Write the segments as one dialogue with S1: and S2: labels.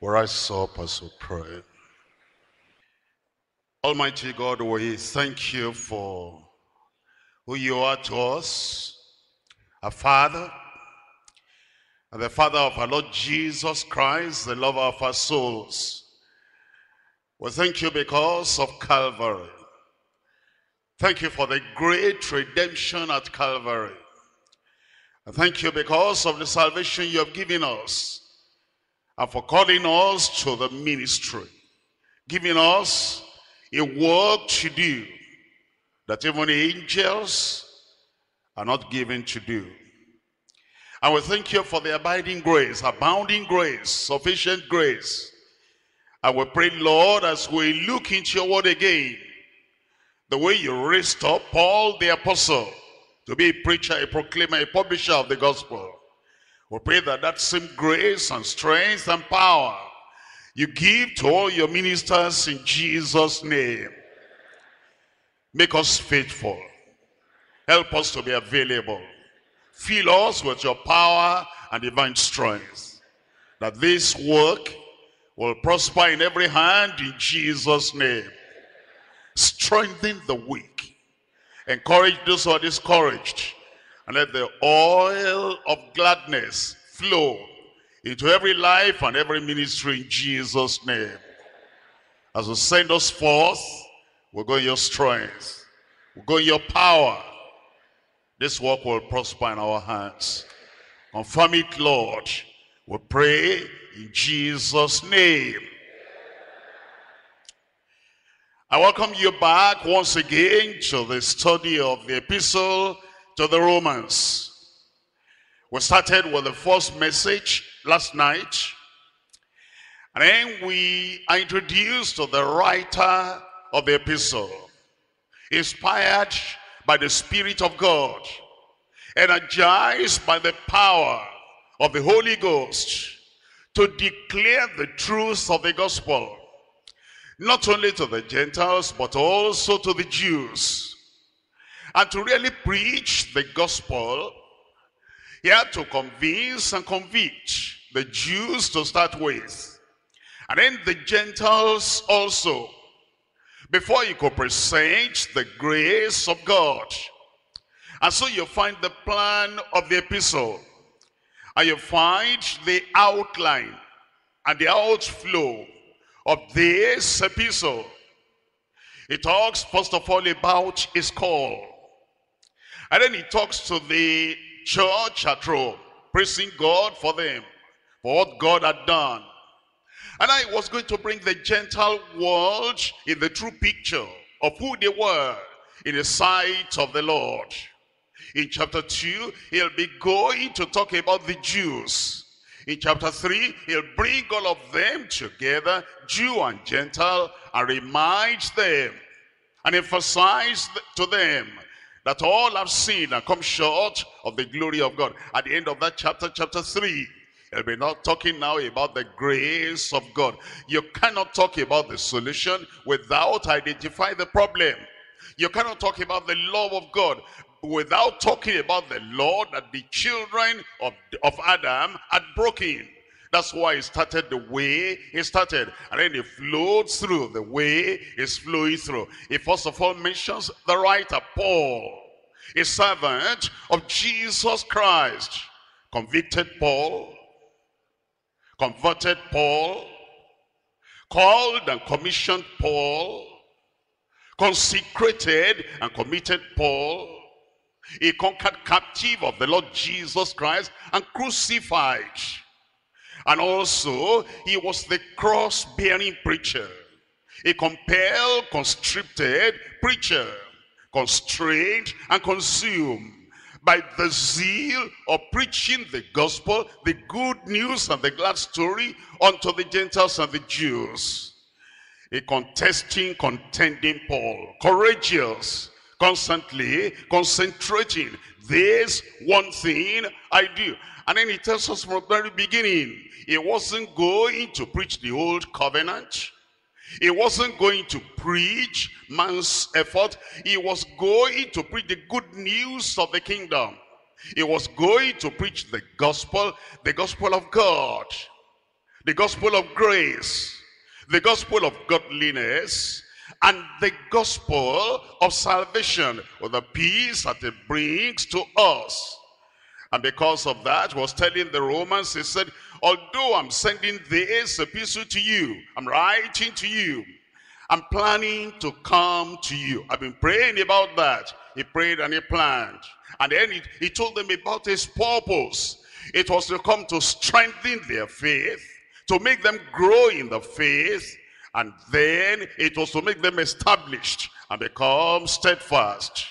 S1: We rise up as we pray. Almighty God, we thank you for who you are to us, our Father, and the Father of our Lord Jesus Christ, the lover of our souls. We thank you because of Calvary. Thank you for the great redemption at Calvary. And thank you because of the salvation you have given us and for calling us to the ministry, giving us a work to do that even angels are not given to do. And we thank you for the abiding grace, abounding grace, sufficient grace. And we pray, Lord, as we look into your word again, the way you raised up Paul the apostle to be a preacher, a proclaimer, a publisher of the gospel. We pray that that same grace and strength and power you give to all your ministers in Jesus' name. Make us faithful. Help us to be available. Fill us with your power and divine strength. That this work will prosper in every hand in Jesus' name. Strengthen the weak. Encourage those who are discouraged. And let the oil of gladness flow into every life and every ministry in Jesus' name. As you send us forth, we'll go in your strength. We'll go in your power. This work will prosper in our hands. Confirm it, Lord. We pray in Jesus' name. I welcome you back once again to the study of the epistle to the Romans. We started with the first message last night. And then we are introduced to the writer of the epistle. Inspired by the Spirit of God. Energized by the power of the Holy Ghost. To declare the truth of the gospel not only to the Gentiles, but also to the Jews. And to really preach the gospel, he had to convince and convict the Jews to start with. And then the Gentiles also. Before you could present the grace of God. And so you find the plan of the epistle. And you find the outline and the outflow of this epistle. It talks first of all about his call. And then he talks to the church at Rome, praising God for them, for what God had done. And I was going to bring the Gentile world in the true picture of who they were in the sight of the Lord. In chapter 2, he'll be going to talk about the Jews. In chapter 3, he'll bring all of them together, Jew and Gentile, and remind them and emphasize to them that all have sinned and come short of the glory of God. At the end of that chapter, chapter 3, he'll be not talking now about the grace of God. You cannot talk about the solution without identifying the problem. You cannot talk about the love of God without talking about the law that the children of, of Adam had broken. That's why he started the way he started. And then he flowed through the way he's flowing through. He first of all mentions the writer Paul, a servant of Jesus Christ. Convicted Paul, converted Paul, called and commissioned Paul, consecrated and committed Paul, a conquered captive of the Lord Jesus Christ and crucified. And also, he was the cross-bearing preacher, a compelled, constricted preacher, constrained and consumed by the zeal of preaching the gospel, the good news and the glad story unto the Gentiles and the Jews. A contesting, contending Paul, courageous, constantly concentrating this one thing I do. And then he tells us from the very beginning, he wasn't going to preach the old covenant. He wasn't going to preach man's effort. He was going to preach the good news of the kingdom. He was going to preach the gospel, the gospel of God. the gospel of grace, the gospel of godliness, and the gospel of salvation with the peace that it brings to us. And because of that, was telling the Romans, he said, although I'm sending this epistle to you, I'm writing to you, I'm planning to come to you. I've been praying about that. He prayed and he planned. And then he, he told them about his purpose. It was to come to strengthen their faith, to make them grow in the faith, and then it was to make them established and become steadfast.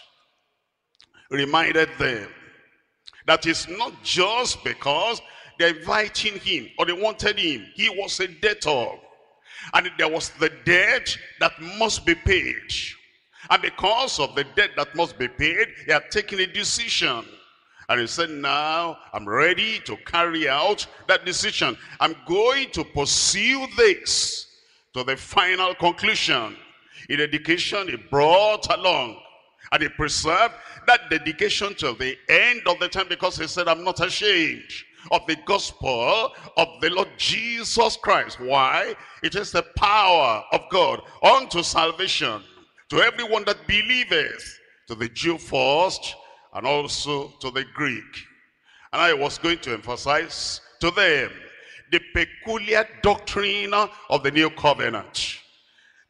S1: Reminded them that it's not just because they're inviting him or they wanted him. He was a debtor. And there was the debt that must be paid. And because of the debt that must be paid, he had taken a decision. And he said, now I'm ready to carry out that decision. I'm going to pursue this to the final conclusion. In dedication he brought along and he preserved that dedication till the end of the time because he said, I'm not ashamed of the gospel of the Lord Jesus Christ. Why? It is the power of God unto salvation to everyone that believeth, to the Jew first and also to the Greek. And I was going to emphasize to them the peculiar doctrine of the new covenant.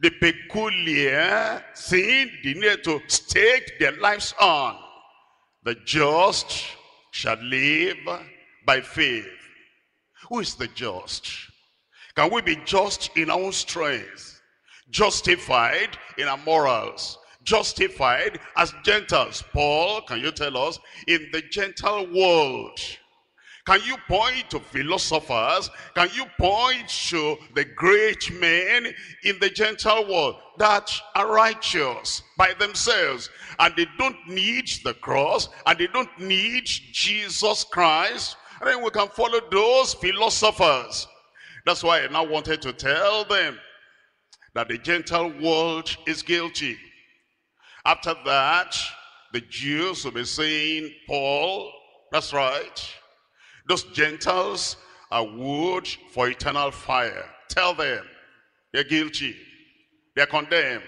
S1: The peculiar thing they need to stake their lives on. The just shall live by faith. Who is the just? Can we be just in our strength? Justified in our morals? Justified as Gentiles? Paul, can you tell us? In the Gentile world, can you point to philosophers? Can you point to the great men in the Gentile world that are righteous by themselves and they don't need the cross and they don't need Jesus Christ? Then we can follow those philosophers. That's why I now wanted to tell them that the Gentile world is guilty. After that, the Jews will be saying, Paul, that's right. Those Gentiles are wood for eternal fire. Tell them they're guilty. They're condemned.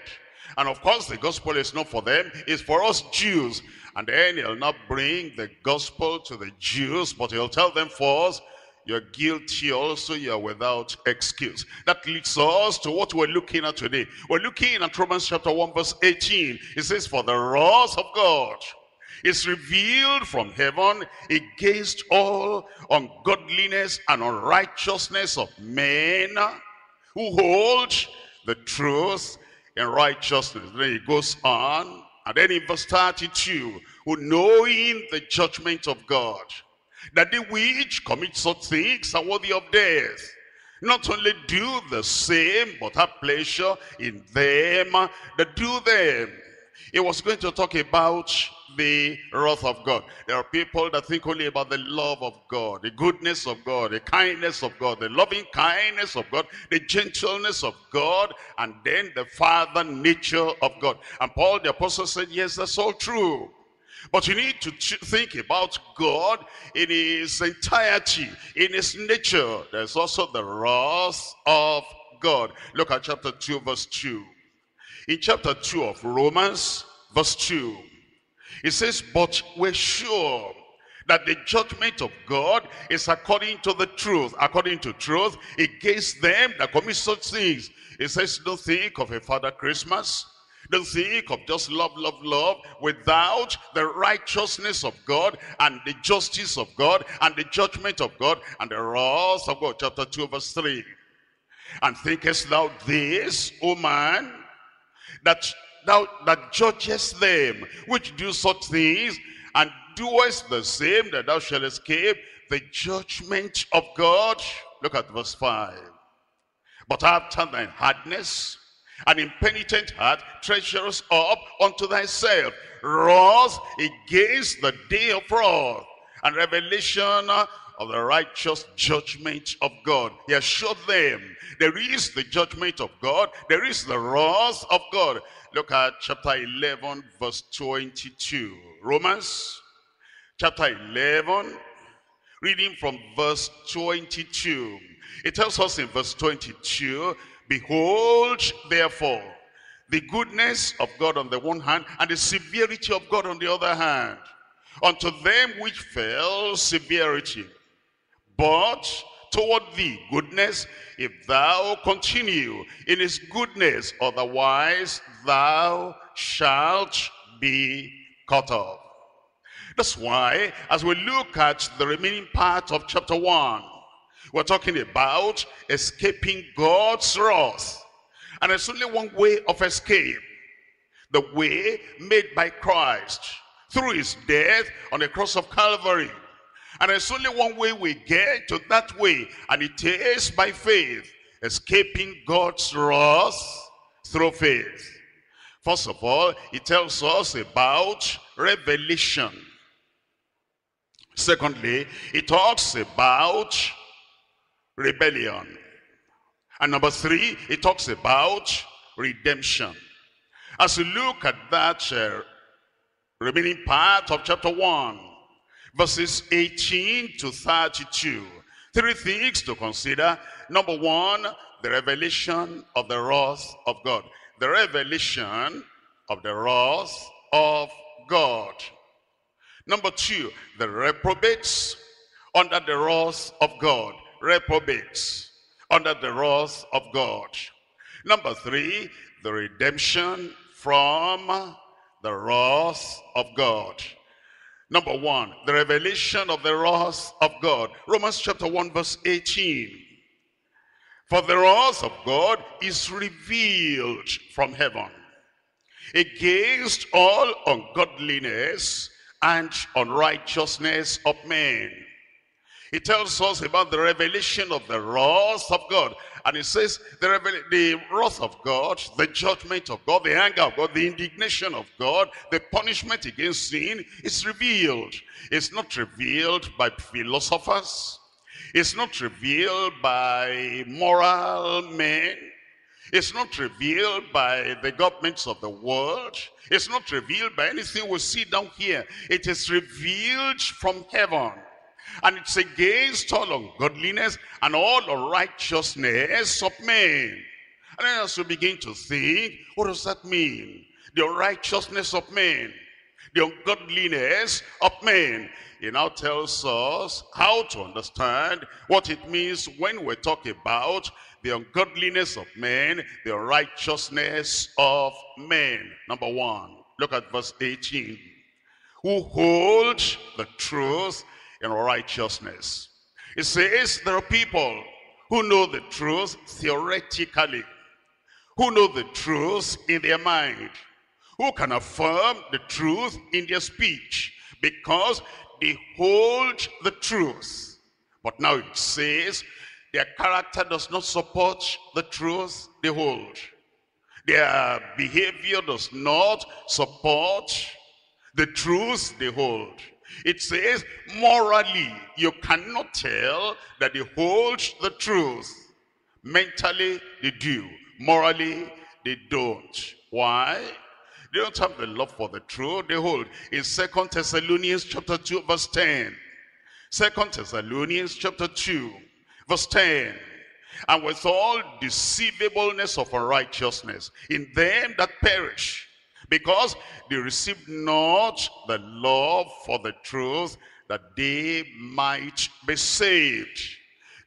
S1: And of course, the gospel is not for them. It's for us Jews. And then he'll not bring the gospel to the Jews, but he'll tell them first, you're guilty also, you're without excuse. That leads us to what we're looking at today. We're looking at Romans chapter 1 verse 18. It says, for the wrath of God is revealed from heaven against all ungodliness and unrighteousness of men who hold the truth in righteousness. Then he goes on, and then in verse 32, who knowing the judgment of God, that they which commit such things are worthy of death, not only do the same, but have pleasure in them that do them. He was going to talk about the wrath of God. There are people that think only about the love of God, the goodness of God, the kindness of God, the loving kindness of God, the gentleness of God, and then the father nature of God. And Paul the apostle said, yes, that's all true. But you need to think about God in his entirety, in his nature. There's also the wrath of God. Look at chapter 2, verse 2. In chapter 2 of Romans, verse 2, it says, but we're sure that the judgment of God is according to the truth, according to truth, against them that commit such things. It says, don't think of a Father Christmas. Don't think of just love, love, love without the righteousness of God and the justice of God and the judgment of God and the wrath of God. Chapter 2 verse 3. And thinkest thou this, O man, that thou that judgest them which do such things, and doest the same, that thou shalt escape the judgment of God. Look at verse 5. But after thine hardness, an impenitent heart treasures up unto thyself wrath against the day of wrath and revelation of the righteous judgment of God. He assured them there is the judgment of God, there is the wrath of God. Look at chapter 11, verse 22. Romans chapter 11, Reading from verse 22. It tells us in verse 22, Behold, therefore, the goodness of God on the one hand, and the severity of God on the other hand. Unto them which fell severity, but toward thee goodness, if thou continue in his goodness, otherwise thou shalt be cut off. That's why, as we look at the remaining part of chapter 1, we're talking about escaping God's wrath. And there's only one way of escape. The way made by Christ through his death on the cross of Calvary. And there's only one way we get to that way, and it is by faith, escaping God's wrath through faith. First of all, it tells us about revelation. Secondly, it talks about rebellion. And number three, it talks about redemption. As we look at that uh, remaining part of chapter 1, verses 18 to 32, three things to consider. Number one, the revelation of the wrath of God. The revelation of the wrath of God. Number two, the reprobates under the wrath of God reprobates under the wrath of God. Number three, the redemption from the wrath of God. Number one, the revelation of the wrath of God. Romans chapter 1 verse 18. For the wrath of God is revealed from heaven against all ungodliness and unrighteousness of men he tells us about the revelation of the wrath of God. And he says the, the wrath of God, the judgment of God, the anger of God, the indignation of God, the punishment against sin is revealed. It's not revealed by philosophers. It's not revealed by moral men. It's not revealed by the governments of the world. It's not revealed by anything we see down here. It is revealed from heaven. And it's against all ungodliness and all unrighteousness of men. And then as we begin to think, what does that mean? The unrighteousness of men, the ungodliness of men. He now tells us how to understand what it means when we talk about the ungodliness of men, the unrighteousness of men. Number one, look at verse 18. Who hold the truth in righteousness. It says there are people who know the truth theoretically, who know the truth in their mind, who can affirm the truth in their speech because they hold the truth. But now it says their character does not support the truth they hold. Their behavior does not support the truth they hold. It says, morally, you cannot tell that they hold the truth. Mentally, they do. Morally, they don't. Why? They don't have the love for the truth they hold. In Second Thessalonians chapter 2, verse 10. Second Thessalonians chapter 2, verse 10. And with all deceivableness of unrighteousness in them that perish, because they received not the love for the truth that they might be saved.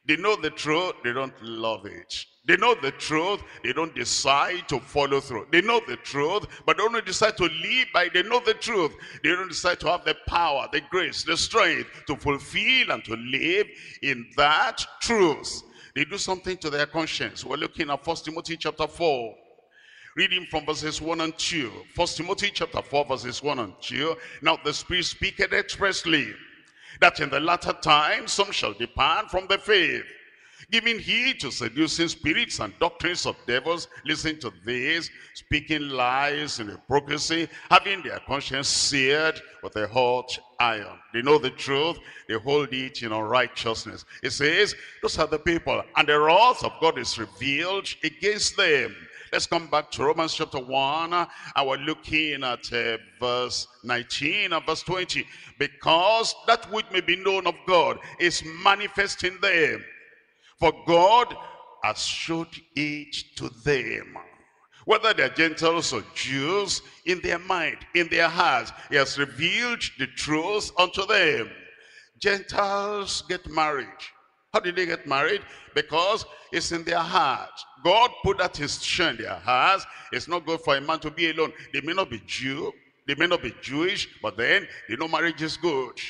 S1: They know the truth, they don't love it. They know the truth, they don't decide to follow through. They know the truth, but don't decide to live by They know the truth. They don't decide to have the power, the grace, the strength to fulfill and to live in that truth. They do something to their conscience. We're looking at First Timothy chapter 4. Reading from verses 1 and 2. First Timothy chapter 4 verses 1 and 2. Now the Spirit speaketh expressly that in the latter time some shall depart from the faith, giving heed to seducing spirits and doctrines of devils. Listen to this, speaking lies and hypocrisy, having their conscience seared with a hot iron. They know the truth, they hold it in unrighteousness. It says, those are the people, and the wrath of God is revealed against them Let's come back to Romans chapter 1 I we're looking at uh, verse 19 and verse 20. Because that which may be known of God is manifest in them. For God has showed it to them. Whether they're Gentiles or Jews, in their mind, in their hearts, he has revealed the truth unto them. Gentiles get married. How did they get married? Because it's in their heart. God put that institution in their hearts. It's not good for a man to be alone. They may not be Jew, they may not be Jewish, but then they know marriage is good.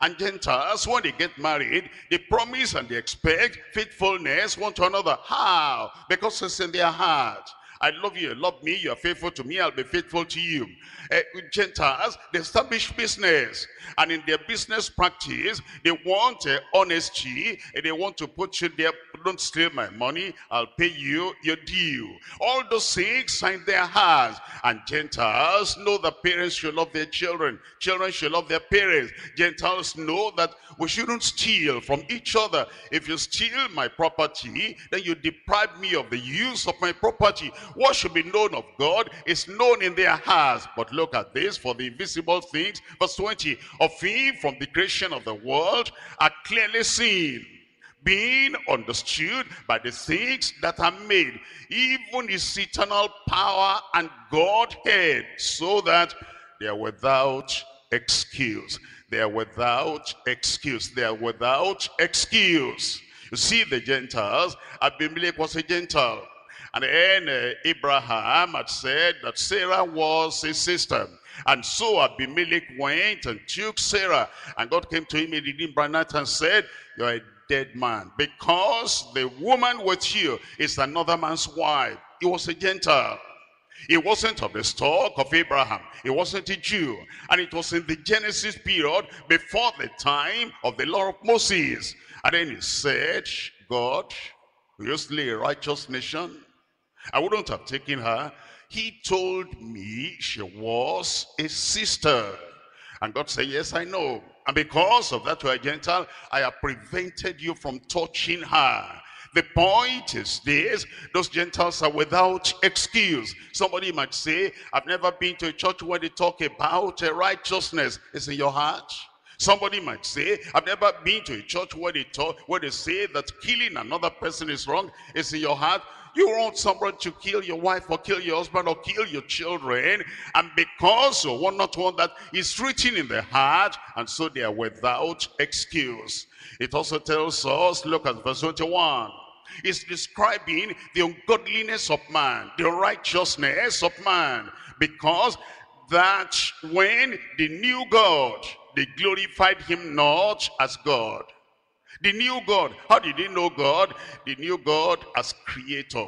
S1: And Gentiles, when they get married, they promise and they expect faithfulness one to another. How? Because it's in their heart. I love you, you love me, you are faithful to me, I'll be faithful to you. Uh, Gentiles, they establish business. And in their business practice, they want uh, honesty. And they want to put you there, don't steal my money, I'll pay you your due. All those things are in their hearts. And Gentiles know that parents should love their children. Children should love their parents. Gentiles know that we shouldn't steal from each other. If you steal my property, then you deprive me of the use of my property. What should be known of God is known in their hearts. But look at this, for the invisible things, verse 20, of him from the creation of the world are clearly seen being understood by the things that are made, even his eternal power and Godhead, so that they are without excuse. They are without excuse. They are without excuse. You see the Gentiles, Abimelech was a Gentile. And then Abraham had said that Sarah was his sister. And so Abimelech went and took Sarah. And God came to him in the night and said, you're a dead man. Because the woman with you is another man's wife. He was a Gentile. He wasn't of the stock of Abraham. He wasn't a Jew. And it was in the Genesis period before the time of the law of Moses. And then he said, God, we used to a righteous nation. I wouldn't have taken her. He told me she was a sister. And God said, yes, I know. And because of that, you are Gentile, I have prevented you from touching her. The point is this, those Gentiles are without excuse. Somebody might say, I've never been to a church where they talk about righteousness. It's in your heart. Somebody might say, I've never been to a church where they talk, where they say that killing another person is wrong. It's in your heart. You want someone to kill your wife or kill your husband or kill your children. And because you want not one that is written in the heart, and so they are without excuse. It also tells us, look at verse 21 is describing the ungodliness of man, the righteousness of man. Because that when they knew God, they glorified him not as God. They knew God. How did they know God? They knew God as creator.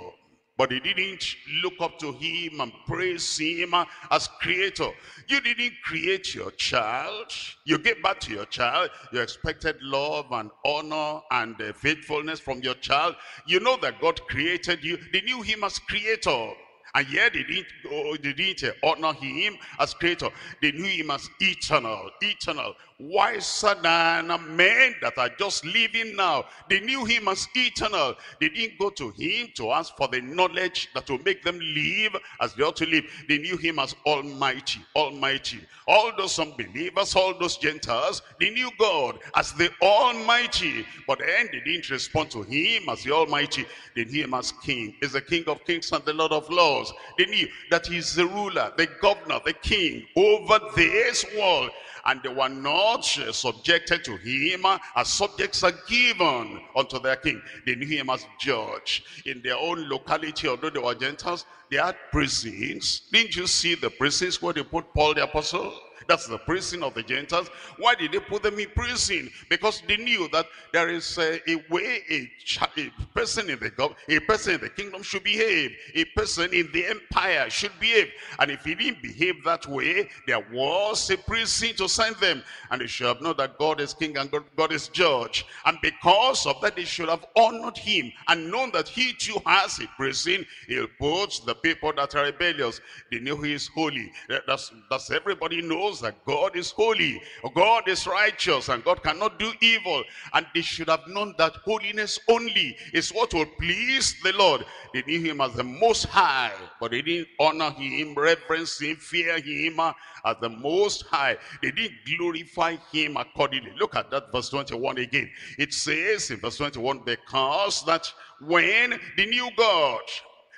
S1: But they didn't look up to him and praise him as creator. You didn't create your child. You gave back to your child. You expected love and honor and uh, faithfulness from your child. You know that God created you. They knew him as creator. And yet they didn't, oh, they didn't honor him as creator. They knew him as eternal, eternal, wiser than men that are just living now. They knew him as eternal. They didn't go to him to ask for the knowledge that will make them live as they ought to live. They knew him as almighty, almighty. All those unbelievers, all those Gentiles, they knew God as the almighty. But then they didn't respond to him as the almighty. They knew him as king. He's the king of kings and the lord of lords. They knew that he's the ruler, the governor, the king over this world and they were not uh, subjected to him as subjects are given unto their king. They knew him as judge. In their own locality, although they were Gentiles, they had prisons. Didn't you see the prisons where they put Paul the apostle? That's the prison of the Gentiles. Why did they put them in prison? Because they knew that there is a, a way a, a, person in the a person in the kingdom should behave. A person in the empire should behave. And if he didn't behave that way, there was a prison to send them. And they should have known that God is king and God, God is judge. And because of that, they should have honored him and known that he too has a prison. He'll put the people that are rebellious. They know he is holy. That's, that's everybody knows knows that God is holy, God is righteous, and God cannot do evil. And they should have known that holiness only is what will please the Lord. They knew him as the most high, but they didn't honor him, reverence him, fear him as the most high. They didn't glorify him accordingly. Look at that verse 21 again. It says in verse 21, because that when the new God,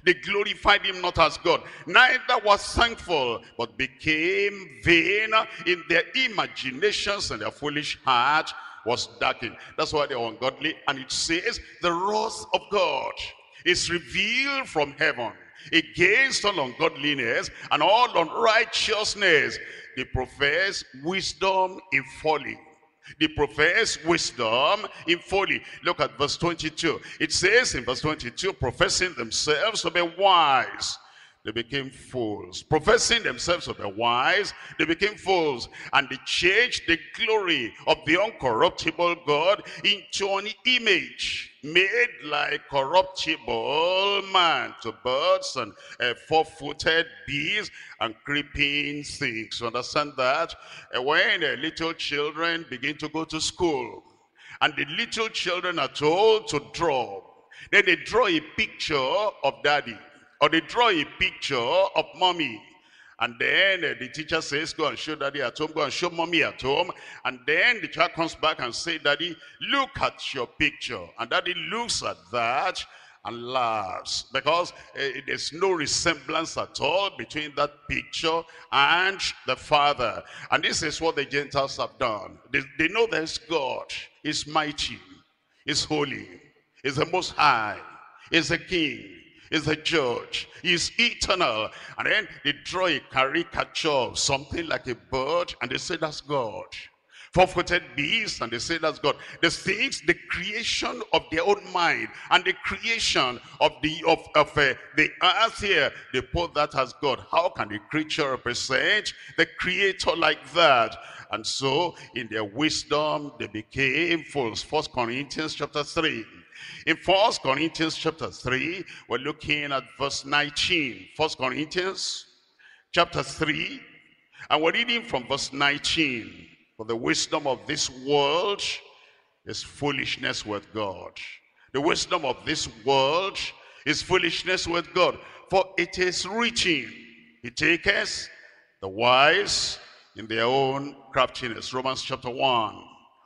S1: they glorified him not as God, neither was thankful, but became vain in their imaginations and their foolish heart was darkened. That's why they're ungodly. And it says, the wrath of God is revealed from heaven against all ungodliness and all unrighteousness. They profess wisdom in folly they profess wisdom in folly. Look at verse 22. It says in verse 22, professing themselves to be wise, they became fools. Professing themselves to be wise, they became fools. And they changed the glory of the uncorruptible God into an image made like corruptible man to birds and uh, four-footed beasts and creeping things. Understand that? Uh, when uh, little children begin to go to school and the little children are told to draw, then they draw a picture of daddy or they draw a picture of mommy and then uh, the teacher says, go and show daddy at home, go and show mommy at home. And then the child comes back and say, daddy, look at your picture. And daddy looks at that and laughs because uh, there's no resemblance at all between that picture and the father. And this is what the Gentiles have done. They, they know there's God. He's mighty. He's holy. He's the most high. He's the king is the judge. He's eternal. And then they draw a caricature something like a bird and they say that's God. Four-footed beasts and they say that's God. The things, the creation of their own mind and the creation of the of, of uh, the earth here, they put that as God. How can the creature represent the creator like that? And so in their wisdom, they became fools. First Corinthians chapter 3. In First Corinthians chapter 3, we're looking at verse 19. First Corinthians chapter 3, and we're reading from verse 19. For the wisdom of this world is foolishness with God. The wisdom of this world is foolishness with God. For it is written, He taketh the wise in their own craftiness. Romans chapter 1.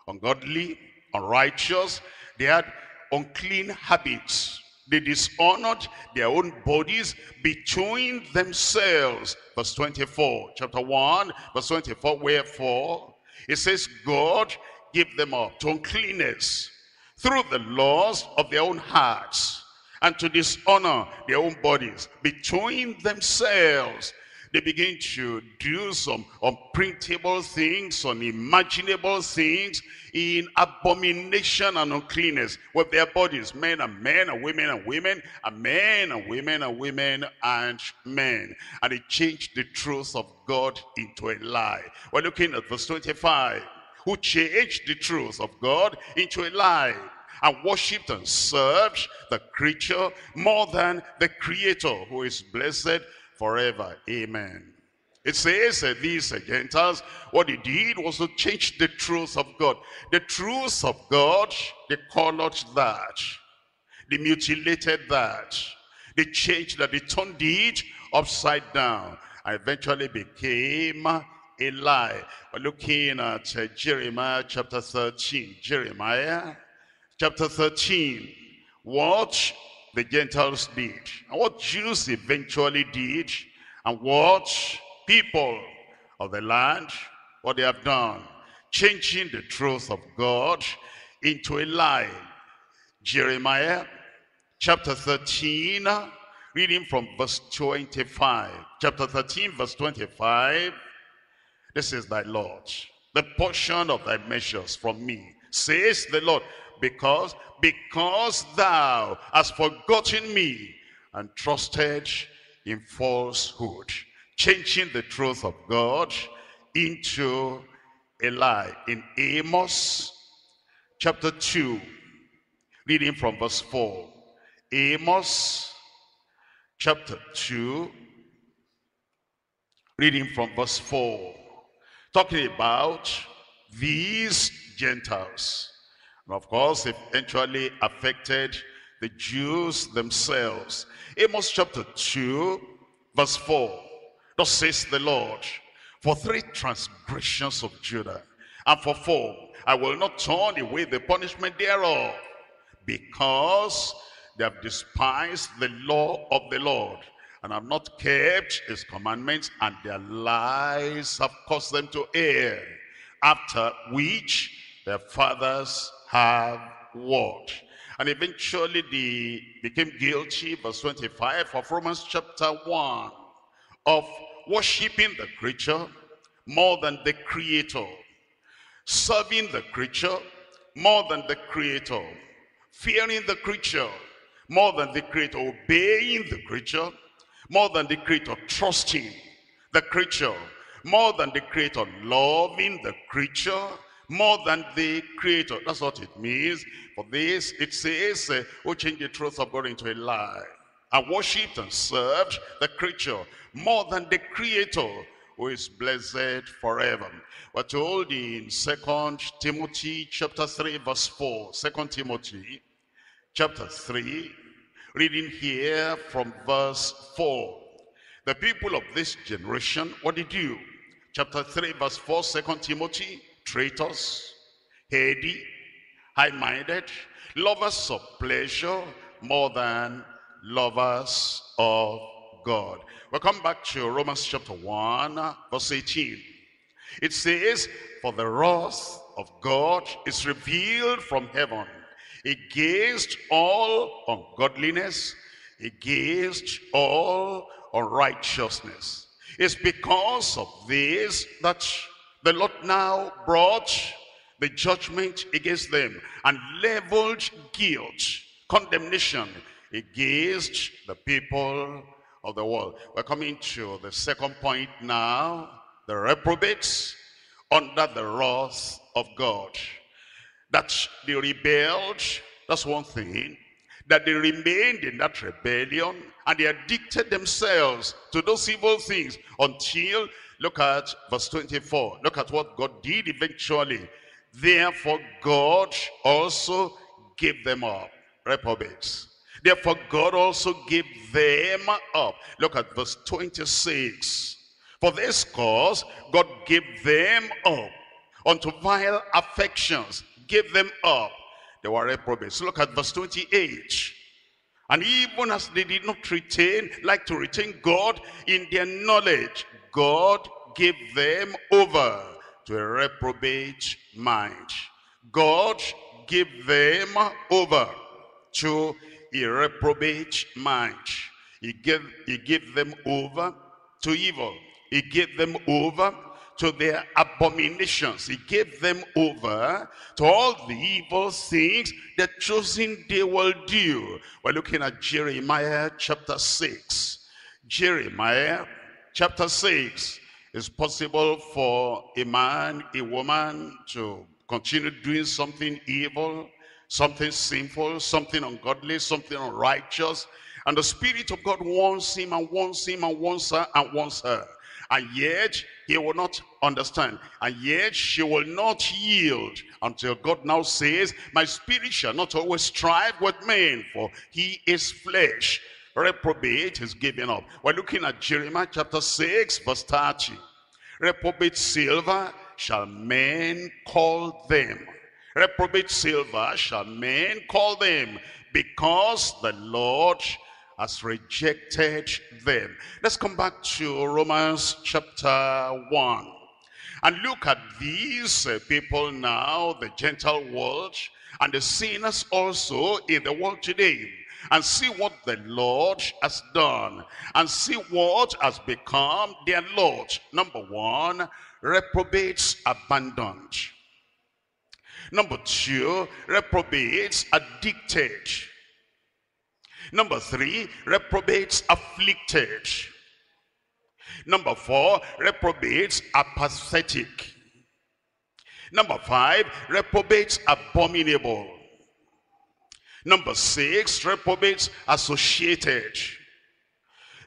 S1: Ungodly, unrighteous, they had unclean habits. They dishonored their own bodies between themselves. Verse 24, chapter 1, verse 24, wherefore it says, God gave them up to uncleanness through the laws of their own hearts and to dishonor their own bodies between themselves they begin to do some unprintable things, unimaginable things in abomination and uncleanness with their bodies, men and men and women and women, and men and women and women and men. And they changed the truth of God into a lie. We're looking at verse 25. Who changed the truth of God into a lie and worshipped and served the creature more than the creator who is blessed forever. Amen. It says uh, these uh, Gentiles, what they did was to change the truth of God. The truth of God, they colored that. They mutilated that. They changed that. They turned it upside down. And eventually became a lie. We're looking at uh, Jeremiah chapter 13. Jeremiah chapter 13. What the Gentiles did, and what Jews eventually did, and what people of the land, what they have done, changing the truth of God into a lie. Jeremiah chapter 13, reading from verse 25. Chapter 13, verse 25. This is thy Lord, the portion of thy measures from me, says the Lord because because thou hast forgotten me and trusted in falsehood changing the truth of God into a lie. In Amos chapter 2 reading from verse 4 Amos chapter 2 reading from verse 4 talking about these Gentiles. And of course, it eventually affected the Jews themselves. Amos chapter 2, verse 4. Thus says the Lord, for three transgressions of Judah, and for four, I will not turn away the punishment thereof, because they have despised the law of the Lord, and have not kept his commandments, and their lies have caused them to err, after which their fathers have walked. And eventually they became guilty, verse 25 of Romans chapter 1, of worshiping the creature more than the creator, serving the creature more than the creator, fearing the creature more than the creator, obeying the creature more than the creator, trusting the creature more than the creator, loving the creature more than the creator. That's what it means. For this, it says, uh, who changed the truth of God into a lie. And worshipped and served the creature more than the creator who is blessed forever. We're told in Second Timothy chapter 3 verse 4. 2 Timothy chapter 3, reading here from verse 4. The people of this generation, what did you? Chapter 3 verse 4, 2 Timothy traitors, heady, high-minded, lovers of pleasure more than lovers of God. We'll come back to Romans chapter 1, verse 18. It says, For the wrath of God is revealed from heaven against all ungodliness, against all unrighteousness. It's because of this that the Lord now brought the judgment against them and leveled guilt, condemnation against the people of the world. We're coming to the second point now, the reprobates under the wrath of God. That they rebelled, that's one thing. That they remained in that rebellion and they addicted themselves to those evil things until Look at verse 24. Look at what God did eventually. Therefore God also gave them up. Reprobates. Therefore God also gave them up. Look at verse 26. For this cause God gave them up unto vile affections. Gave them up. They were reprobates. Look at verse 28. And even as they did not retain, like to retain God in their knowledge, God gave them over to a reprobate mind. God gave them over to a reprobate mind. He gave, he gave them over to evil. He gave them over to their abominations. He gave them over to all the evil things that chosen they will do. We're looking at Jeremiah chapter 6. Jeremiah chapter 6. It's possible for a man, a woman to continue doing something evil, something sinful, something ungodly, something unrighteous. And the Spirit of God wants him and wants him and wants her and wants her. And yet, he will not understand. And yet, she will not yield until God now says, My spirit shall not always strive with men, for he is flesh reprobate is given up. We're looking at Jeremiah chapter 6, verse 30. Reprobate silver shall men call them. Reprobate silver shall men call them because the Lord has rejected them. Let's come back to Romans chapter 1 and look at these uh, people now, the Gentile world, and the sinners also in the world today and see what the Lord has done and see what has become their Lord. Number one, reprobates abandoned. Number two, reprobates addicted. Number three, reprobates afflicted. Number four, reprobates apathetic. Number five, reprobates abominable. Number six, reprobates associated.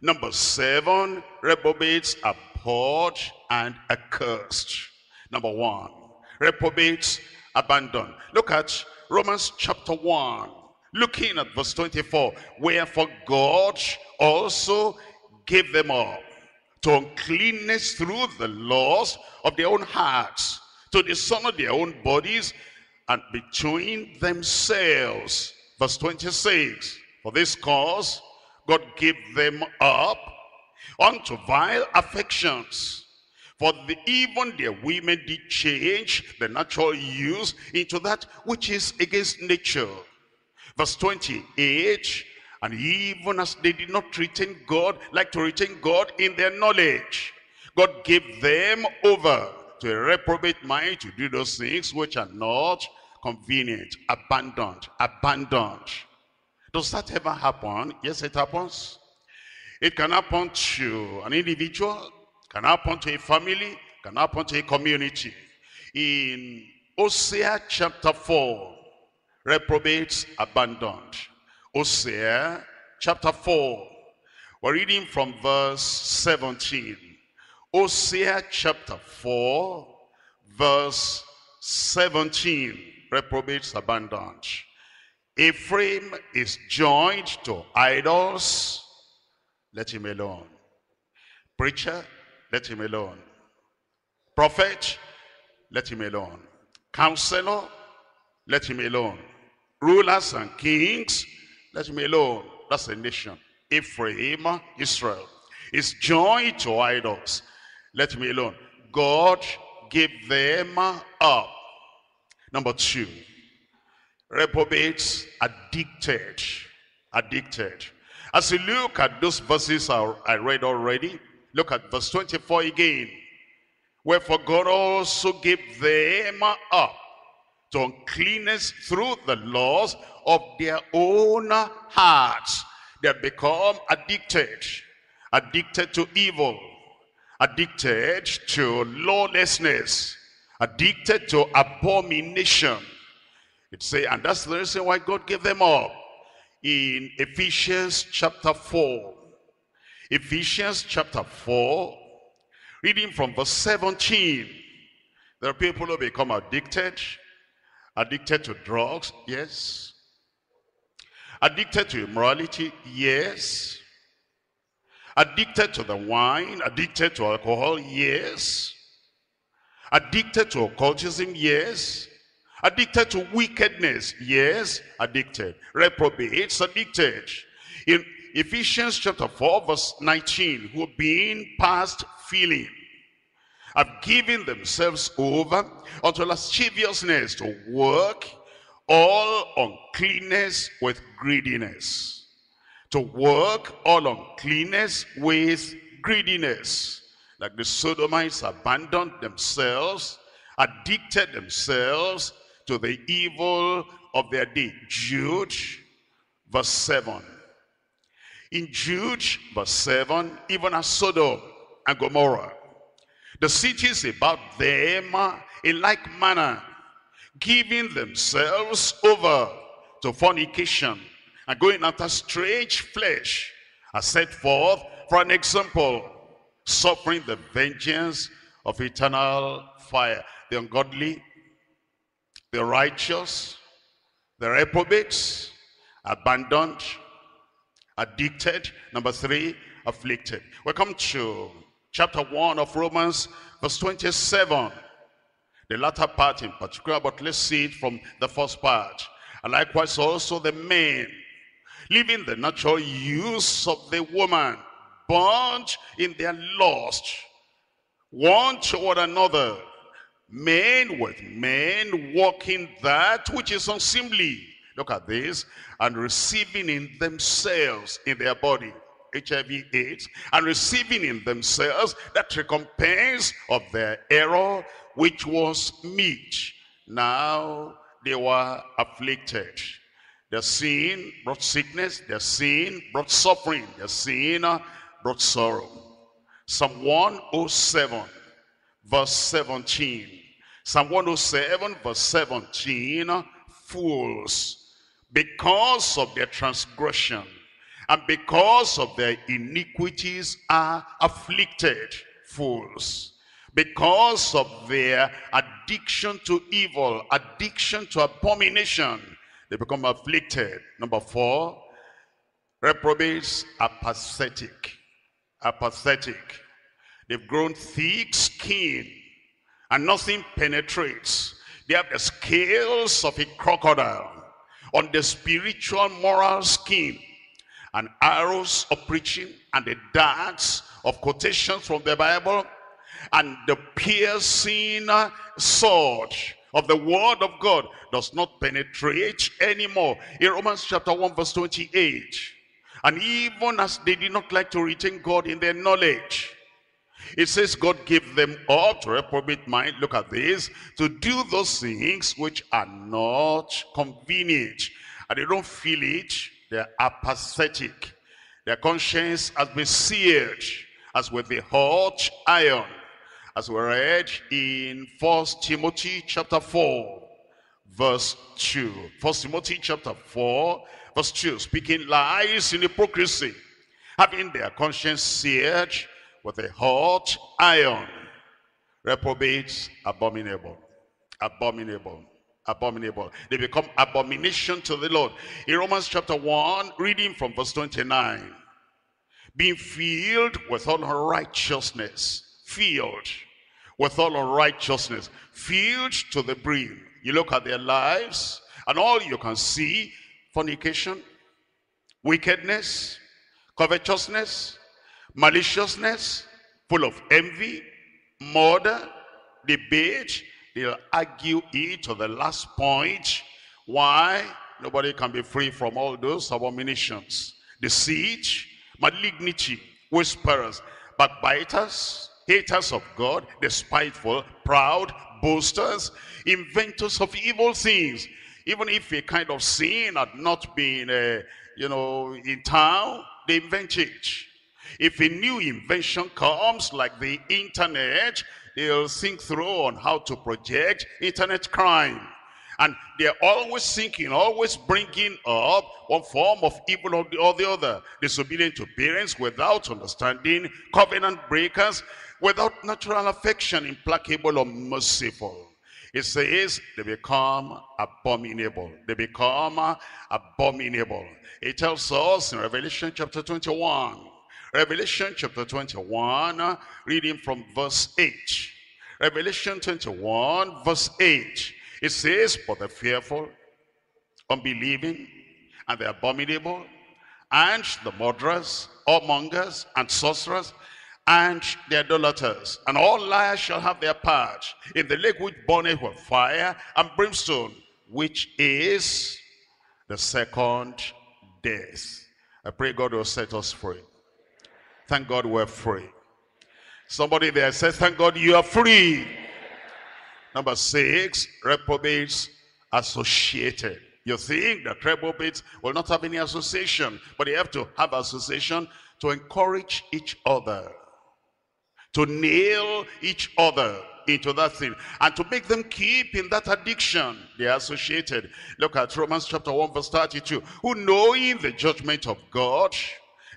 S1: Number seven, reprobates abhorred and accursed. Number one, reprobates, abandoned. Look at Romans chapter 1, looking at verse 24. Wherefore God also gave them up to uncleanness through the laws of their own hearts, to dishonor of their own bodies, and between themselves. Verse 26. For this cause God gave them up unto vile affections. For the, even their women did change the natural use into that which is against nature. Verse 28, and even as they did not retain God, like to retain God in their knowledge, God gave them over to a reprobate mind to do those things which are not convenient, abandoned, abandoned. Does that ever happen? Yes, it happens. It can happen to an individual, can happen to a family, can happen to a community. In Hosea chapter 4, reprobates abandoned. Hosea chapter 4, we're reading from verse 17. Hosea chapter 4, verse 17, reprobates abandoned. Ephraim is joined to idols, let him alone. Preacher, let him alone. Prophet, let him alone. Counselor, let him alone. Rulers and kings, let him alone. That's a nation. Ephraim, Israel, is joined to idols. Let him alone. God gave them up. Number two, reprobates addicted. Addicted. As you look at those verses I read already, look at verse 24 again. Wherefore God also gave them up to uncleanness through the laws of their own hearts. They become addicted, addicted to evil, addicted to lawlessness, addicted to abomination. It say, and that's the reason why God gave them up. In Ephesians chapter 4. Ephesians chapter 4, reading from verse 17. There are people who become addicted Addicted to drugs? Yes. Addicted to immorality? Yes. Addicted to the wine? Addicted to alcohol? Yes. Addicted to occultism? Yes. Addicted to wickedness? Yes. Addicted. Reprobates? Addicted. In Ephesians chapter 4 verse 19, who being past feeling have given themselves over unto lasciviousness to work all uncleanness with greediness. To work all uncleanness with greediness. Like the Sodomites abandoned themselves, addicted themselves to the evil of their day. Jude, verse 7. In Jude, verse 7, even as Sodom and Gomorrah the cities about them in like manner, giving themselves over to fornication and going after strange flesh are set forth for an example, suffering the vengeance of eternal fire. The ungodly, the righteous, the reprobates, abandoned, addicted. Number three, afflicted. Welcome to chapter 1 of Romans, verse 27. The latter part in particular, but let's see it from the first part. And likewise also the men, leaving the natural use of the woman, bound in their lust, one toward another, men with men walking that which is unseemly. Look at this. And receiving in themselves, in their body, HIV AIDS and receiving in themselves that recompense of their error which was meet Now they were afflicted. Their sin brought sickness, their sin brought suffering, their sin uh, brought sorrow. Psalm 107 verse 17. Psalm 107 verse 17, fools, because of their transgression and because of their iniquities are afflicted fools. because of their addiction to evil, addiction to abomination, they become afflicted. Number four, reprobates are pathetic. Apathetic. They've grown thick skin and nothing penetrates. They have the scales of a crocodile on the spiritual moral skin and arrows of preaching and the darts of quotations from the Bible and the piercing sword of the word of God does not penetrate anymore. In Romans chapter 1 verse 28, and even as they did not like to retain God in their knowledge, it says God gave them up to reprobate mind, look at this, to do those things which are not convenient. And they don't feel it, they are apathetic. Their conscience has been seared as with the hot iron as we read in First Timothy chapter 4, verse 2. First Timothy chapter 4, verse 2, speaking lies in hypocrisy, having their conscience seared with a hot iron, reprobates abominable, abominable, abominable. They become abomination to the Lord. In Romans chapter 1, reading from verse 29, being filled with all righteousness, filled with all unrighteousness, filled to the brim. You look at their lives, and all you can see, fornication, wickedness, covetousness, maliciousness, full of envy, murder, debate. They'll argue it to the last point. Why? Nobody can be free from all those abominations. Deceit, malignity, whisperers, backbiters, haters of God, despiteful, proud, boasters, inventors of evil things. Even if a kind of sin had not been, uh, you know, in town, they invent it. If a new invention comes, like the internet, they'll think through on how to project internet crime. And they're always thinking, always bringing up one form of evil or the, or the other. Disobedient to parents without understanding, covenant breakers, without natural affection, implacable or merciful. It says they become abominable. They become abominable. It tells us in Revelation chapter 21. Revelation chapter 21, reading from verse 8. Revelation 21, verse 8. It says, For the fearful, unbelieving, and the abominable, and the murderers, whoremongers, and sorcerers, and the idolaters, and all liars shall have their part in the lake which burneth with fire and brimstone, which is the second death. I pray God will set us free. Thank God we're free. Somebody there says, thank God you are free. Number six, reprobates associated. You think that reprobates will not have any association, but they have to have association to encourage each other to nail each other into that thing. And to make them keep in that addiction they are associated. Look at romans chapter 1 verse 32 who knowing the judgment of god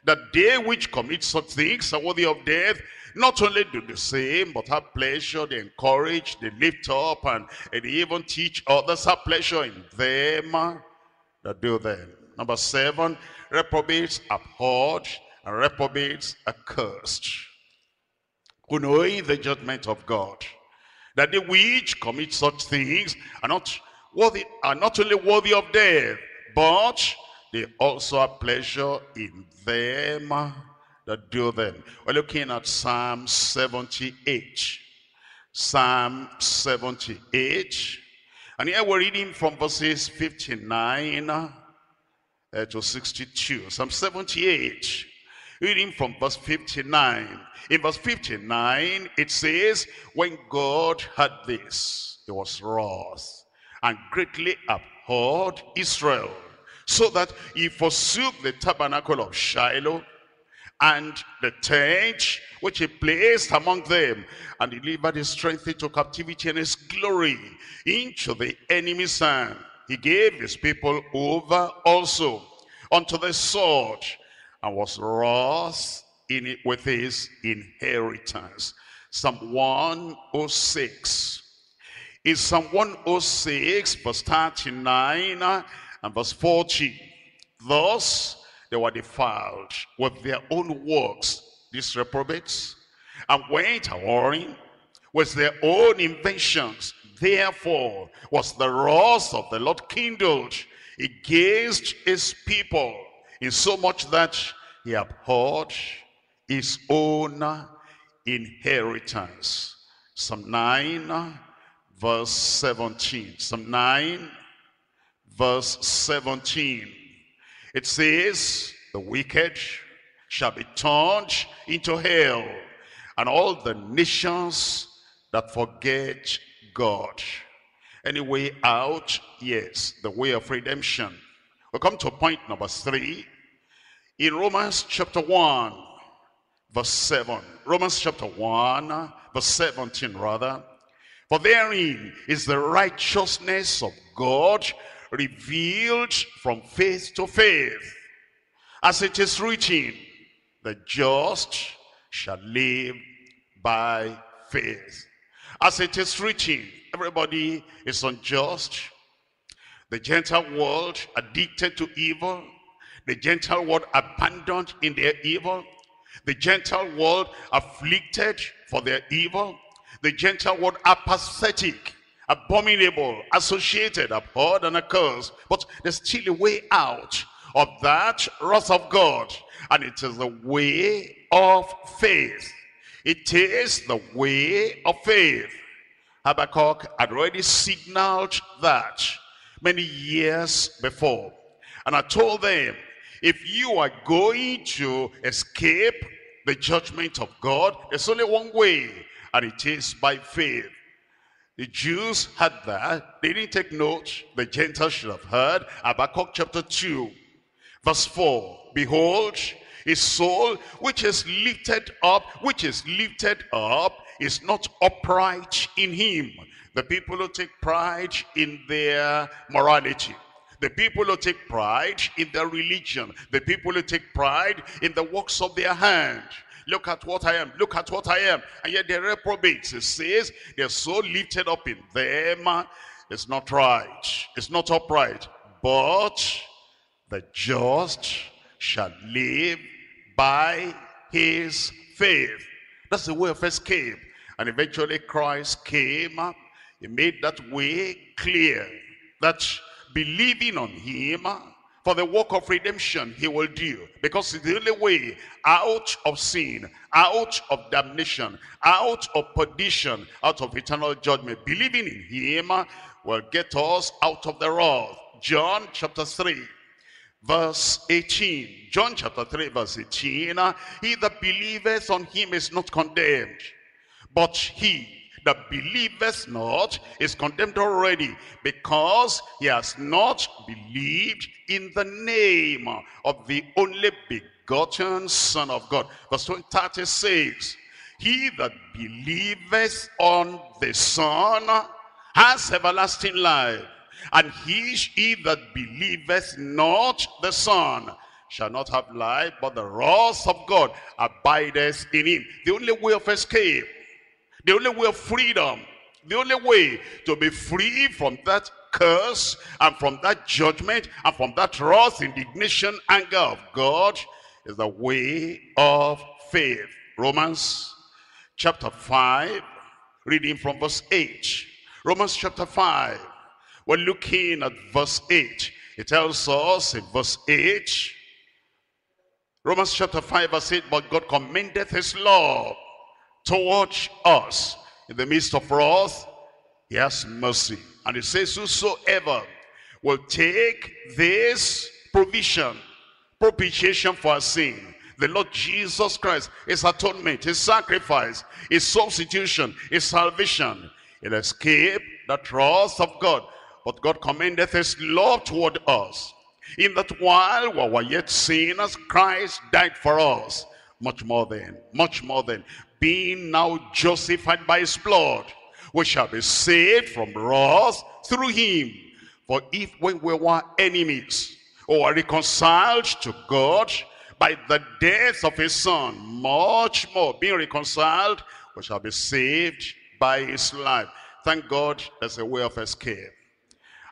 S1: that they which commit such things are worthy of death not only do the same but have pleasure they encourage they lift up and, and they even teach others have pleasure in them that do them. Number seven reprobates abhorred and reprobates accursed who knowing the judgment of God, that they which commit such things are not worthy, are not only worthy of death, but they also have pleasure in them that do them. We're looking at Psalm 78. Psalm 78. And here we're reading from verses 59 uh, to 62. Psalm 78, reading from verse 59. In verse 59, it says, When God had this, he was wroth and greatly abhorred Israel, so that he forsook the tabernacle of Shiloh and the tent which he placed among them, and delivered his strength into captivity and his glory into the enemy's hand. He gave his people over also unto the sword, and was wroth in it with his inheritance. Psalm 106. In Psalm 106, verse 39 uh, and verse 40. Thus they were defiled with their own works, these reprobates, and went warring with their own inventions. Therefore was the wrath of the Lord kindled against his people, in so much that he abhorred his own inheritance. Psalm 9, verse 17. Psalm 9, verse 17. It says, the wicked shall be turned into hell, and all the nations that forget God. Any way out? Yes, the way of redemption. We come to point number three. In Romans chapter 1, verse 7. Romans chapter 1, verse 17 rather. For therein is the righteousness of God revealed from faith to faith. As it is written, the just shall live by faith. As it is written, everybody is unjust. The Gentile world addicted to evil. The Gentile world abandoned in their evil. The Gentile world afflicted for their evil. The Gentile world apathetic abominable, associated, abhorred, and accursed. But there's still a way out of that wrath of God. And it is the way of faith. It is the way of faith. Habakkuk had already signaled that many years before. And I told them, if you are going to escape the judgment of God, there's only one way, and it is by faith. The Jews had that. They didn't take note. The Gentiles should have heard. Habakkuk chapter 2, verse 4. Behold, his soul which is lifted up, which is lifted up, is not upright in him. The people who take pride in their morality. The people who take pride in their religion. The people who take pride in the works of their hand. Look at what I am. Look at what I am. And yet they're reprobates. It says they're so lifted up in them. It's not right. It's not upright. But the just shall live by his faith. That's the way of escape. And eventually Christ came. He made that way clear. That believing on him for the work of redemption he will do because it's the only way out of sin out of damnation out of perdition out of eternal judgment. Believing in him will get us out of the wrath. John chapter 3 verse 18 john chapter 3 verse 18 he that believeth on him is not condemned but he that believeth not is condemned already because he has not believed in the name of the only begotten Son of God. Verse 36, he that believeth on the Son has everlasting life. And he, he that believeth not the Son shall not have life, but the wrath of God abideth in him. The only way of escape the only way of freedom, the only way to be free from that curse and from that judgment and from that wrath, indignation, anger of God is the way of faith. Romans chapter 5, reading from verse 8. Romans chapter 5, we're looking at verse 8. It tells us in verse 8, Romans chapter 5 verse 8, but God commendeth his love towards us. In the midst of wrath, he has mercy. And it says, whosoever will take this provision, propitiation for our sin, the Lord Jesus Christ, his atonement, his sacrifice, his substitution, his salvation, he'll escape the wrath of God. But God commendeth his love toward us. In that while we were yet sinners, Christ died for us. Much more than, much more than being now justified by his blood, we shall be saved from wrath through him. For if when we were enemies, or reconciled to God by the death of his son, much more being reconciled, we shall be saved by his life. Thank God there's a way of escape.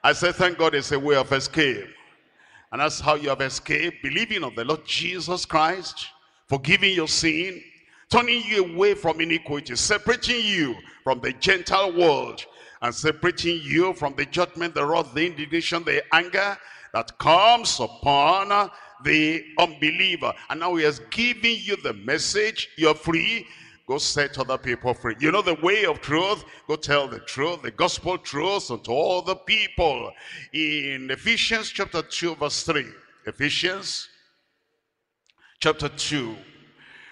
S1: I say thank God there's a way of escape. And that's how you have escaped, believing on the Lord Jesus Christ, forgiving your sin, turning you away from iniquity, separating you from the Gentile world, and separating you from the judgment, the wrath, the indignation, the anger that comes upon the unbeliever. And now he has given you the message, you're free, Go set other people free. You know the way of truth? Go tell the truth, the gospel truth unto all the people. In Ephesians chapter 2 verse 3. Ephesians chapter 2.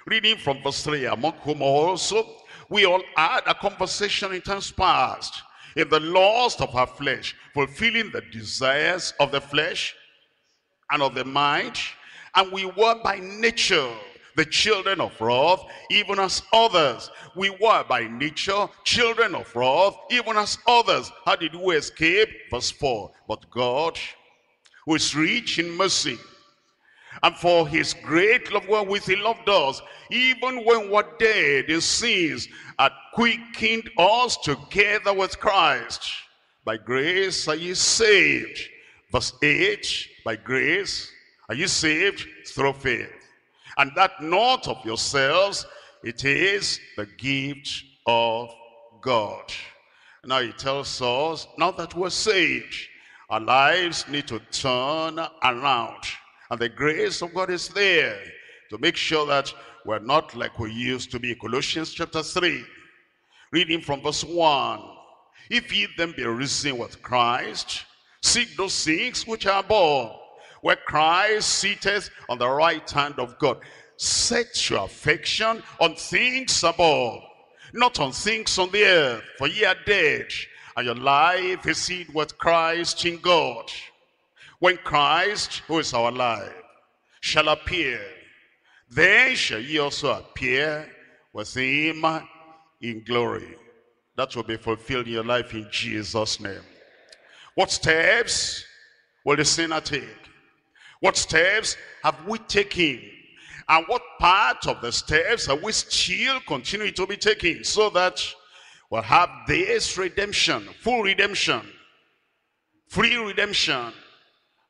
S1: Reading from verse 3. Among whom also we all had a conversation in times past. In the lust of our flesh. Fulfilling the desires of the flesh and of the mind. And we were by nature the children of wrath, even as others. We were by nature children of wrath, even as others. How did we escape? Verse 4. But God, who is rich in mercy, and for his great love wherewith he loved us, even when we're dead in sins, had quickened us together with Christ. By grace are you saved. Verse 8, by grace are you saved through faith. And that not of yourselves, it is the gift of God. Now he tells us, now that we're saved, our lives need to turn around. And the grace of God is there to make sure that we're not like we used to be. Colossians chapter 3, reading from verse 1. If ye then be risen with Christ, seek those things which are above, where Christ sitteth on the right hand of God. Set your affection on things above, not on things on the earth, for ye are dead, and your life is hid with Christ in God. When Christ, who is our life, shall appear, then shall ye also appear with him in glory. That will be fulfilled in your life in Jesus' name. What steps will the sinner take? What steps have we taken? And what part of the steps are we still continuing to be taking so that we'll have this redemption, full redemption, free redemption,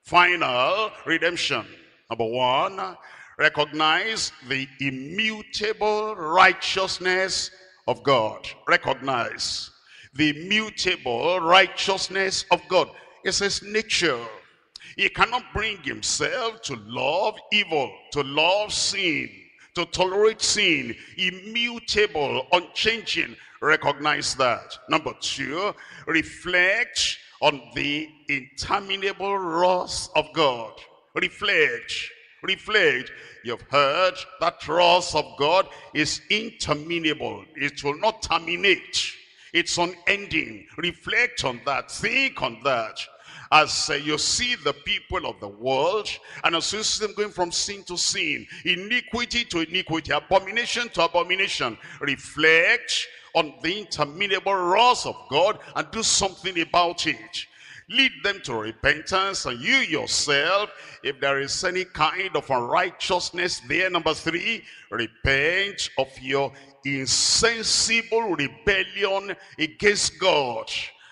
S1: final redemption. Number one, recognize the immutable righteousness of God. Recognize the immutable righteousness of God. It's his nature. He cannot bring himself to love evil, to love sin, to tolerate sin, immutable, unchanging. Recognize that. Number two, reflect on the interminable wrath of God. Reflect, reflect. You've heard that wrath of God is interminable. It will not terminate. It's unending. Reflect on that. Think on that as uh, you see the people of the world and as you see them going from sin to sin, iniquity to iniquity, abomination to abomination, reflect on the interminable wrath of God and do something about it. Lead them to repentance and you yourself, if there is any kind of unrighteousness there, number three, repent of your insensible rebellion against God.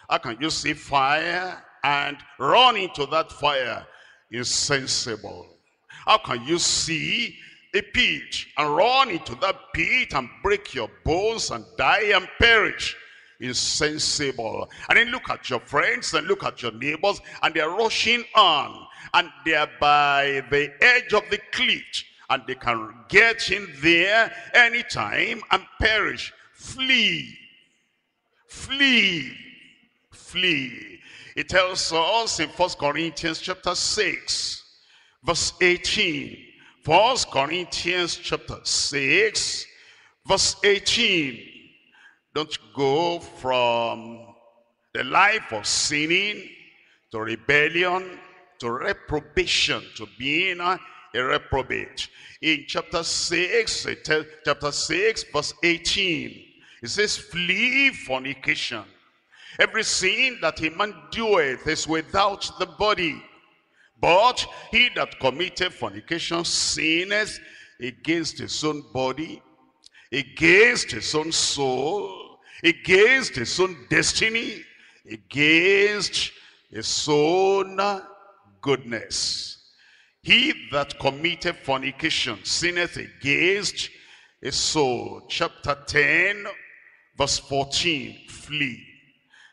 S1: How can you see fire and run into that fire insensible. How can you see a pit and run into that pit and break your bones and die and perish? Insensible. And then look at your friends and look at your neighbors and they're rushing on and they're by the edge of the cliff and they can get in there anytime and perish. Flee. Flee. Flee. It tells us in First Corinthians chapter 6, verse 18. First Corinthians chapter 6, verse 18. Don't go from the life of sinning to rebellion to reprobation to being a reprobate. In chapter 6, chapter 6, verse 18, it says, flee fornication. Every sin that a man doeth is without the body. But he that committed fornication sinneth against his own body. against his own soul, against his own destiny, against his own goodness. He that committed fornication sinneth against his soul. Chapter 10, verse 14, flee.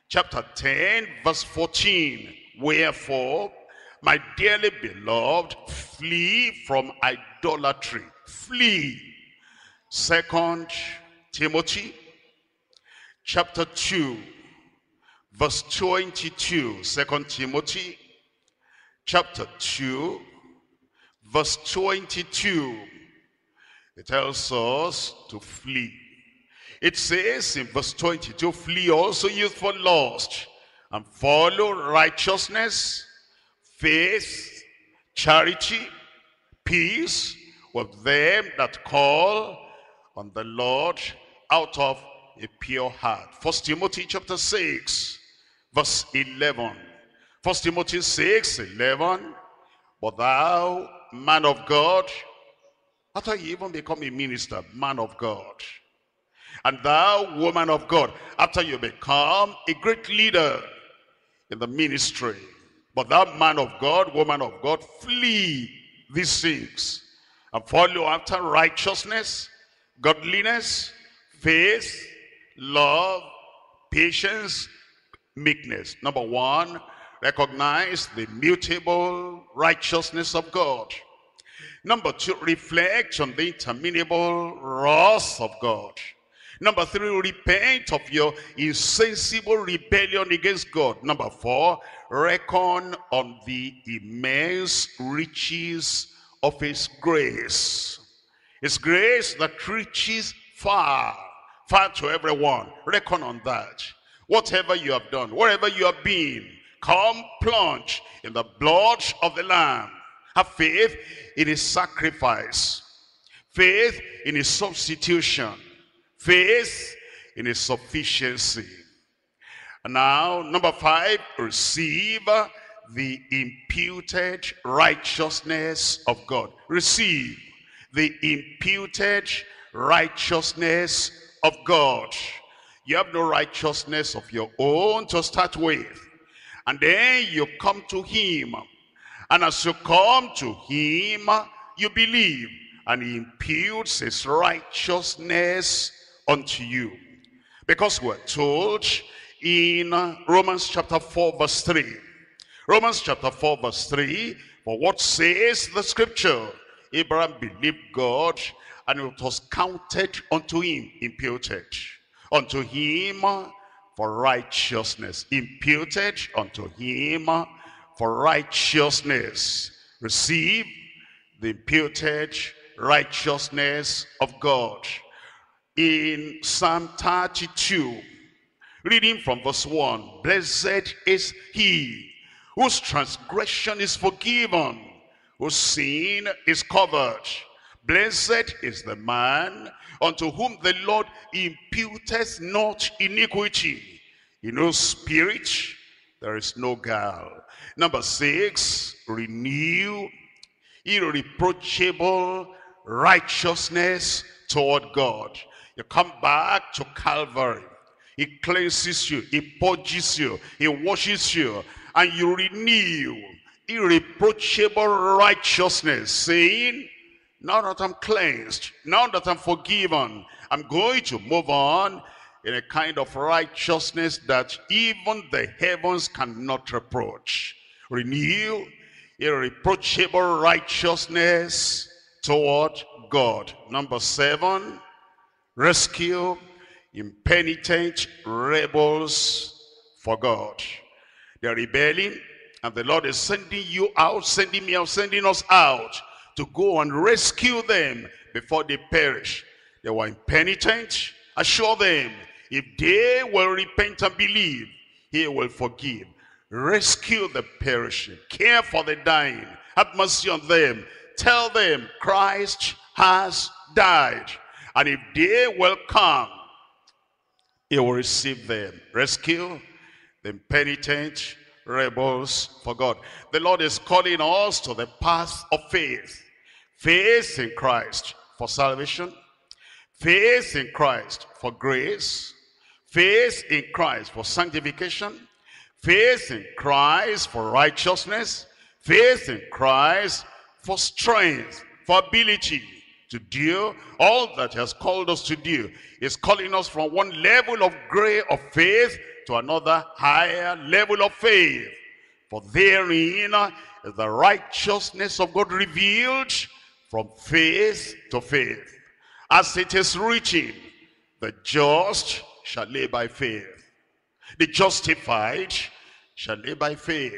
S1: Chapter 10, verse 14, wherefore, my dearly beloved, flee from idolatry. Flee. Second Timothy, chapter 2, verse 22. Second Timothy, chapter 2, verse 22. It tells us to flee. It says in verse 22, flee also youthful lust and follow righteousness, faith, charity, peace with them that call on the Lord out of a pure heart. First Timothy chapter 6, verse 11. First Timothy 6, 11. But thou, man of God, after you even become a minister, man of God, and thou, woman of God, after you become a great leader in the ministry, but thou, man of God, woman of God, flee these things and follow after righteousness, godliness, faith, love, patience, meekness. Number one, recognize the mutable righteousness of God. Number two, reflect on the interminable wrath of God. Number three, repent of your insensible rebellion against God. Number four, reckon on the immense riches of his grace. His grace that reaches far, far to everyone. Reckon on that. Whatever you have done, wherever you have been, come plunge in the blood of the Lamb. Have faith in his sacrifice. Faith in his substitution. Faith in his sufficiency. Now, number five, receive the imputed righteousness of God. Receive the imputed righteousness of God. You have no righteousness of your own to start with. And then you come to him. And as you come to him, you believe. And he imputes his righteousness unto you. Because we're told in Romans chapter 4 verse 3 Romans chapter 4 verse 3, for what says the scripture? Abraham believed God and it was counted unto him, imputed unto him for righteousness. Imputed unto him for righteousness. Receive the imputed righteousness of God. In Psalm 32, reading from verse 1, Blessed is he whose transgression is forgiven, whose sin is covered. Blessed is the man unto whom the Lord imputeth not iniquity. In whose spirit there is no guile. Number six, renew irreproachable righteousness toward God. You come back to Calvary. He cleanses you. He purges you. He washes you and you renew irreproachable righteousness, saying, now that I'm cleansed, now that I'm forgiven, I'm going to move on in a kind of righteousness that even the heavens cannot reproach. Renew irreproachable righteousness toward God. Number seven, rescue impenitent rebels for God. They're rebelling. And the Lord is sending you out, sending me out, sending us out to go and rescue them before they perish. They were impenitent. Assure them, if they will repent and believe, he will forgive. Rescue the perishing. Care for the dying. Have mercy on them. Tell them Christ has died. And if they will come, he will receive them. Rescue the impenitent rebels for God. The Lord is calling us to the path of faith. Faith in Christ for salvation. Faith in Christ for grace. Faith in Christ for sanctification. Faith in Christ for righteousness. Faith in Christ for strength, for ability to do all that has called us to do. is calling us from one level of gray of faith to another higher level of faith. For therein is the righteousness of God revealed from faith to faith. As it is written, the just shall live by faith. The justified shall live by faith.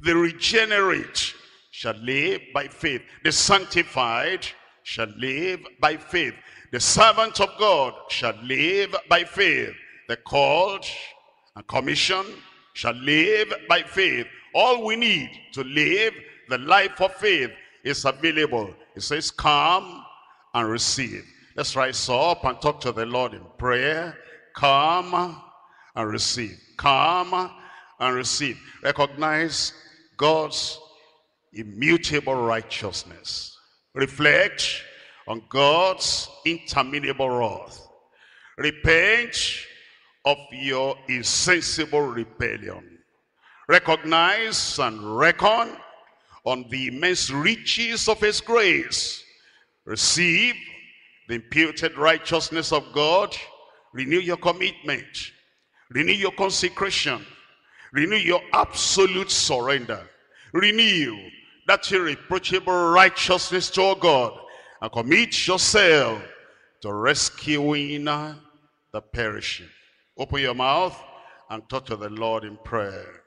S1: The regenerate shall live by faith. The sanctified shall live by faith. The servant of God shall live by faith. The called and commissioned shall live by faith. All we need to live the life of faith is available. It says, come and receive. Let's rise up and talk to the Lord in prayer. Come and receive. Come and receive. Recognize God's immutable righteousness. Reflect on God's interminable wrath. Repent of your insensible rebellion. Recognize and reckon on the immense riches of his grace. Receive the imputed righteousness of God. Renew your commitment. Renew your consecration. Renew your absolute surrender. Renew that irreproachable righteousness to God and commit yourself to rescuing the perishing. Open your mouth and talk to the Lord in prayer.